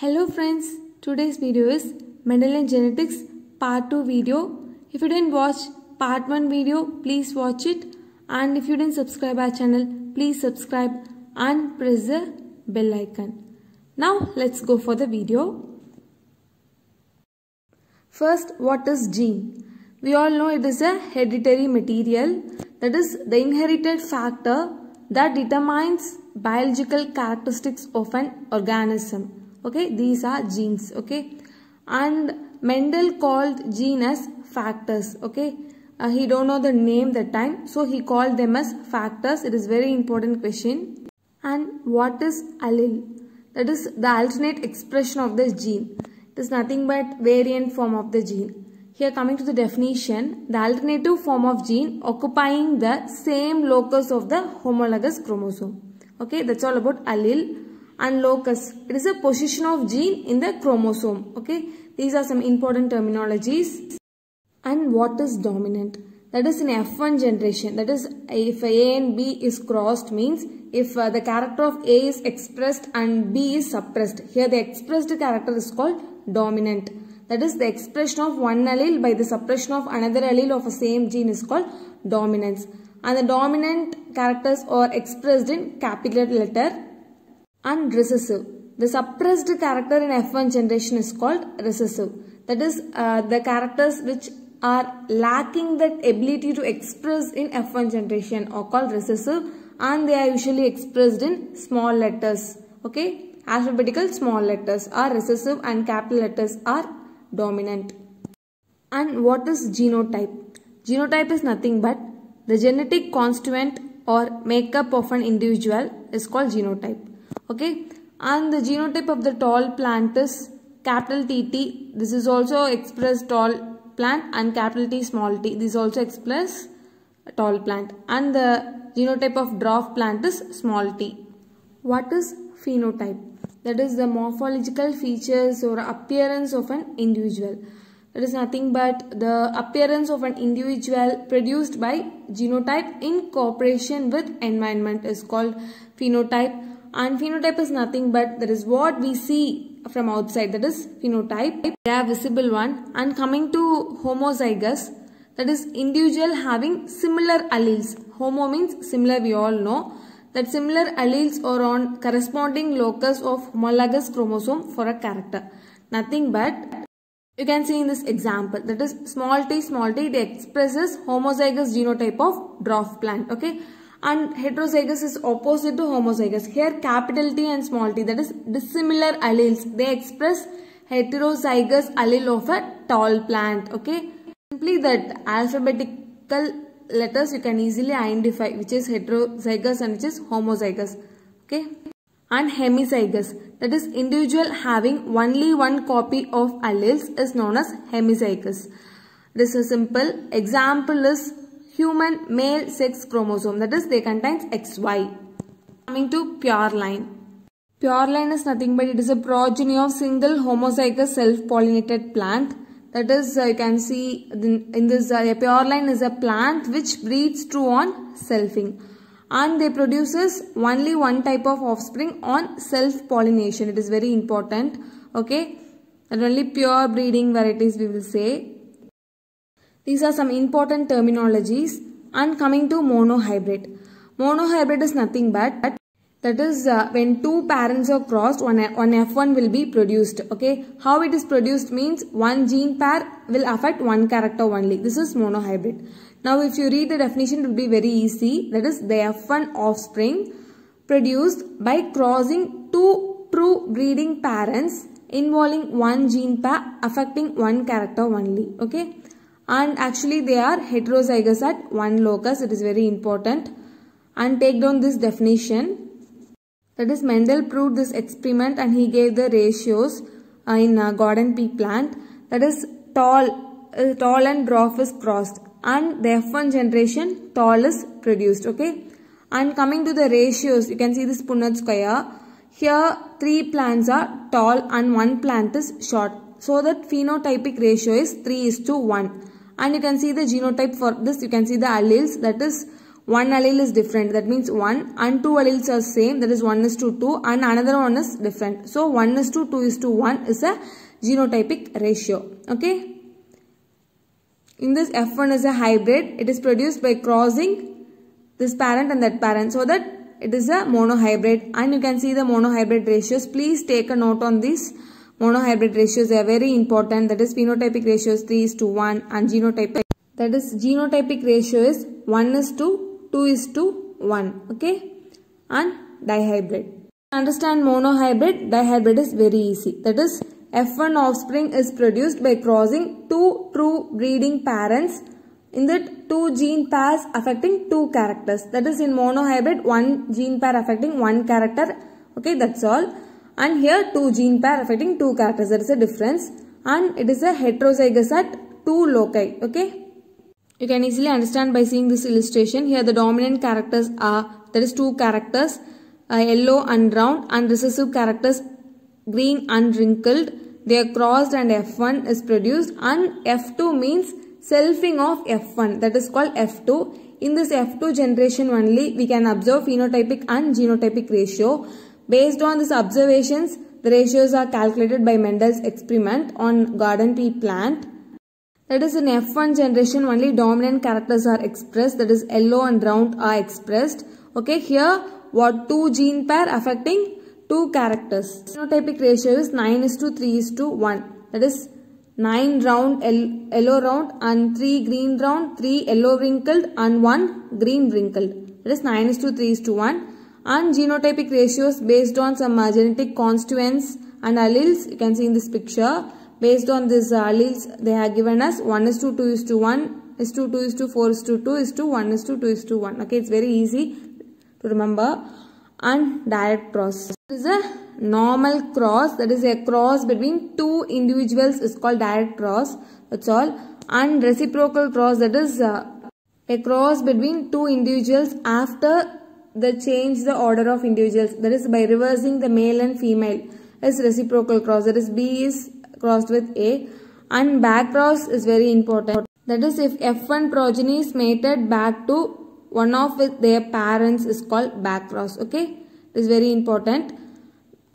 Hello friends, today's video is Mendelian Genetics part 2 video. If you didn't watch part 1 video, please watch it and if you didn't subscribe our channel, please subscribe and press the bell icon. Now let's go for the video. First, what is gene? We all know it is a hereditary material that is the inherited factor that determines biological characteristics of an organism okay these are genes okay? And mendel called gene as factors okay? Uh, he don't know the name that time so he called them as factors. It is very important question. And what is allele? That is the alternate expression of the gene. It is nothing but variant form of the gene. Here coming to the definition the alternative form of gene occupying the same locus of the homologous chromosome. Okay that's all about allele and locus. It is a position of gene in the chromosome. Okay. These are some important terminologies. And what is dominant? That is in F1 generation. That is if A and B is crossed means if uh, the character of A is expressed and B is suppressed. Here the expressed character is called dominant. That is the expression of one allele by the suppression of another allele of a same gene is called dominance. And the dominant characters are expressed in capital letter and recessive. The suppressed character in F1 generation is called recessive. That is uh, the characters which are lacking that ability to express in F1 generation are called recessive and they are usually expressed in small letters. Okay. Alphabetical small letters are recessive and capital letters are dominant. And what is genotype? Genotype is nothing but the genetic constituent or makeup of an individual is called genotype okay? And the genotype of the tall plant is capital TT this is also express tall plant and capital T small t. This also express tall plant. And the genotype of dwarf plant is small t. What is phenotype? That is the morphological features or appearance of an individual. That is nothing but the appearance of an individual produced by genotype in cooperation with environment is called phenotype and phenotype is nothing but that is what we see from outside. That is phenotype. They are visible one. And coming to homozygous that is individual having similar alleles. Homo means similar we all know. That similar alleles are on corresponding locus of homologous chromosome for a character. Nothing but you can see in this example that is small t small t it expresses homozygous genotype of dwarf plant okay and heterozygous is opposite to homozygous. Here capital T and small t that is dissimilar alleles. They express heterozygous allele of a tall plant. Okay. Simply that alphabetical letters you can easily identify which is heterozygous and which is homozygous. Okay. And hemizygous that is individual having only one copy of alleles is known as hemizygous. This is simple example is human male sex chromosome that is they contains XY. Coming to pure line. Pure line is nothing but it is a progeny of single homozygous self-pollinated plant. That is uh, you can see in this uh, pure line is a plant which breeds true on selfing and they produces only one type of offspring on self-pollination. It is very important. Okay. And only pure breeding varieties we will say these are some important terminologies and coming to monohybrid. Monohybrid is nothing but that is uh, when two parents are crossed one, one F1 will be produced. Okay. How it is produced means one gene pair will affect one character only. This is monohybrid. Now if you read the definition it will be very easy. That is the F1 offspring produced by crossing two true breeding parents involving one gene pair affecting one character only. Okay and actually they are heterozygous at one locus. It is very important. And take down this definition. That is Mendel proved this experiment and he gave the ratios uh, in uh, garden pea plant. That is tall uh, tall and dwarf is crossed. And the F1 generation tall is produced okay? And coming to the ratios you can see this Punnett square. Here three plants are tall and one plant is short. So that phenotypic ratio is 3 is to 1 and you can see the genotype for this you can see the alleles that is one allele is different that means 1 and two alleles are same that is 1 is to 2 and another one is different. So 1 is to 2 is to 1 is a genotypic ratio. Okay. In this F1 is a hybrid. It is produced by crossing this parent and that parent so that it is a monohybrid and you can see the monohybrid ratios. Please take a note on these monohybrid ratios. Are very important. That is phenotypic ratios 3 is to 1 and genotypic. That is genotypic ratio is 1 is to 2 is to 1. Okay. And dihybrid. Understand monohybrid, dihybrid is very easy. That is F1 offspring is produced by crossing two true breeding parents in that two gene pairs affecting two characters. That is in monohybrid one gene pair affecting one character. Okay, that's all. And here two gene pair affecting two characters. There is a difference. And it is a heterozygous at two loci. Okay. You can easily understand by seeing this illustration. Here the dominant characters are, there is two characters, uh, yellow and round and recessive characters green and wrinkled. They are crossed and F1 is produced and F2 means selfing of F1 that is called F2. In this F2 generation only we can observe phenotypic and genotypic ratio. Based on these observations the ratios are calculated by Mendel's experiment on garden pea plant. That is in F1 generation only dominant characters are expressed that is yellow and round are expressed. Okay here what two gene pair affecting two characters. Phenotypic ratio is 9 is to 3 is to 1. That is 9 round yellow round and 3 green round, 3 yellow wrinkled and 1 green wrinkled. That is 9 is to 3 is to 1. And genotypic ratios based on some uh, genetic constituents and alleles. You can see in this picture. Based on these uh, alleles, they have given us 1 is to 2 is to 1 is to 2 is to 4 is to 2 is to 1 is to 2 is to 1. Okay, it's very easy to remember and direct cross. This is a normal cross that is a cross between two individuals is called direct cross that's all and reciprocal cross that is uh, a cross between two individuals after the change the order of individuals that is by reversing the male and female is reciprocal cross that is B is crossed with A and back cross is very important. That is if F1 progeny is mated back to one of their parents is called back cross okay? It is very important.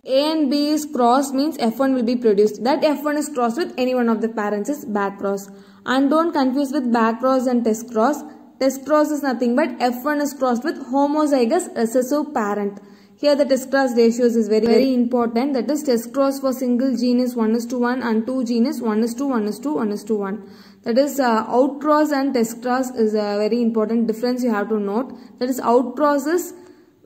A and b is cross means f1 will be produced. That f1 is crossed with any one of the parents is back cross. And don't confuse with back cross and test cross test cross is nothing but f1 is crossed with homozygous recessive parent here the test cross ratios is very very important that is test cross for single gene is 1 is to 1 and 2 gene is 1 is to 1 is to 1 is to 1 that is uh, outcross and test cross is a very important difference you have to note. That is outcross is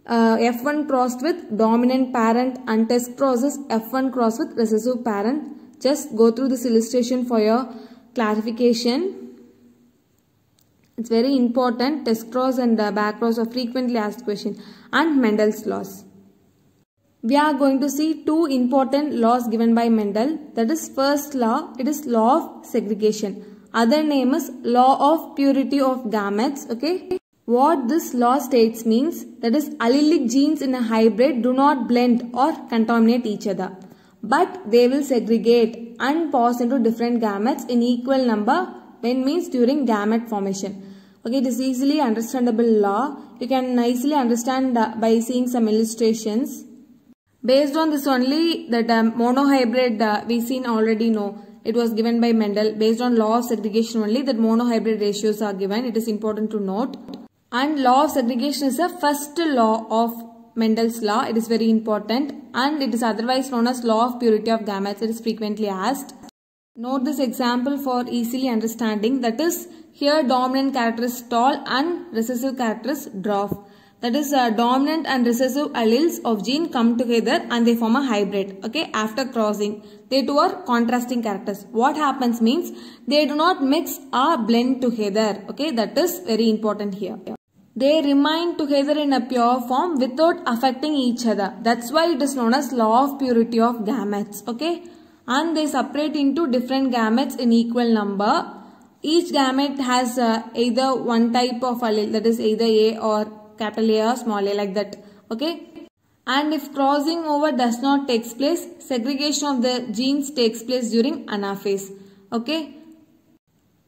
uh, F1 crossed with dominant parent and test cross is F1 crossed with recessive parent. Just go through this illustration for your clarification. It's very important. Test cross and uh, back cross are frequently asked question. And Mendel's laws. We are going to see two important laws given by Mendel. That is first law. It is law of segregation. Other name is law of purity of gametes. Okay. What this law states means that is allelic genes in a hybrid do not blend or contaminate each other. But they will segregate and pass into different gametes in equal number when means during gamete formation. Okay, this is easily understandable law. You can nicely understand by seeing some illustrations. Based on this only that um, monohybrid uh, we seen already know it was given by Mendel based on law of segregation only that monohybrid ratios are given. It is important to note. And law of segregation is the first law of Mendel's law. It is very important and it is otherwise known as law of purity of gametes. It is frequently asked. Note this example for easily understanding. That is here dominant character is tall and recessive character is dwarf. That is uh, dominant and recessive alleles of gene come together and they form a hybrid. Okay, after crossing. They two are contrasting characters. What happens means they do not mix or blend together. Okay, that is very important here. They remain together in a pure form without affecting each other. That's why it is known as law of purity of gametes. Okay, and they separate into different gametes in equal number. Each gamete has uh, either one type of allele that is either A or capital A or small a like that. Okay. And if crossing over does not takes place, segregation of the genes takes place during anaphase. Okay.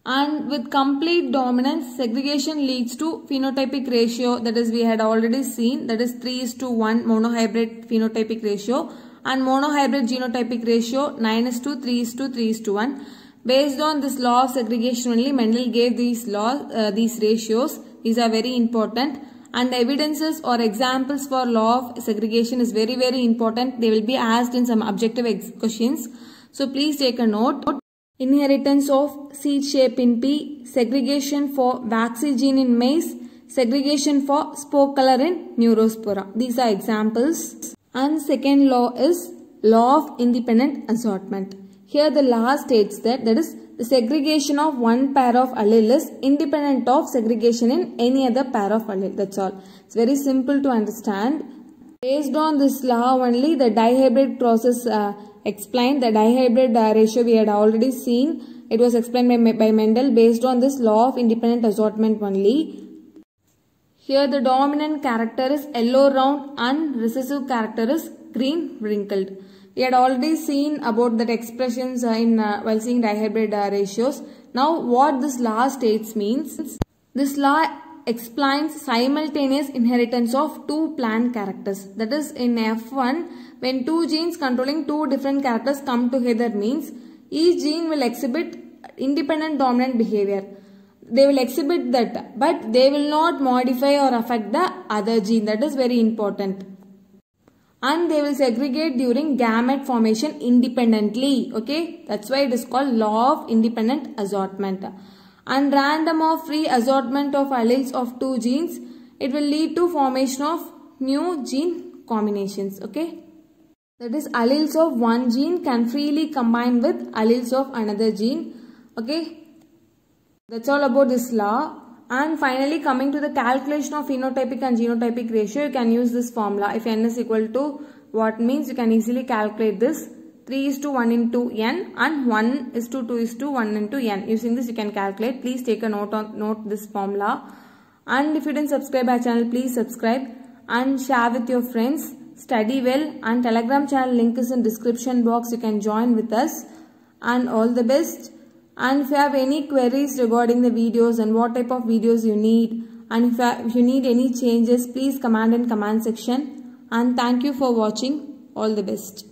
and with complete dominance segregation leads to phenotypic ratio that is we had already seen that is 3 is to 1 monohybrid phenotypic ratio and monohybrid genotypic ratio 9 is to 3 is to 3 is to 1 based on this law of segregation only Mendel gave these laws uh, these ratios. These are very important. And evidences or examples for law of segregation is very very important. They will be asked in some objective questions. So please take a note. Inheritance of seed shape in pea segregation for waxy gene in maize segregation for spore color in neurospora. These are examples and second law is law of independent assortment here the law states that that is the segregation of one pair of allele is independent of segregation in any other pair of allele. That's all. It's very simple to understand. Based on this law only the dihybrid process uh, explained. The dihybrid uh, ratio we had already seen. It was explained by, by Mendel based on this law of independent assortment only. Here the dominant character is yellow round and recessive character is green wrinkled. We had already seen about that expressions in uh, while seeing dihybrid uh, ratios. Now what this law states means, this law explains simultaneous inheritance of two plant characters. That is in F1, when two genes controlling two different characters come together means each gene will exhibit independent dominant behavior. They will exhibit that but they will not modify or affect the other gene. That is very important and they will segregate during gamete formation independently. Okay, that's why it is called law of independent assortment. And random or free assortment of alleles of two genes, it will lead to formation of new gene combinations. Okay, that is alleles of one gene can freely combine with alleles of another gene. Okay, that's all about this law. And finally coming to the calculation of phenotypic and genotypic ratio, you can use this formula. If n is equal to what means you can easily calculate this 3 is to 1 into n and 1 is to 2 is to 1 into n. Using this you can calculate. Please take a note on note this formula. And if you didn't subscribe our channel, please subscribe and share with your friends. Study well and telegram channel link is in description box. You can join with us and all the best. And if you have any queries regarding the videos and what type of videos you need and if, you need any changes, please comment in comment section. And thank you for watching. All the best.